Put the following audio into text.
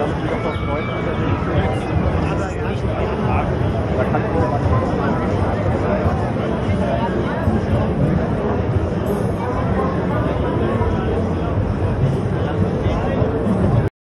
Äh, ich komme auf 9.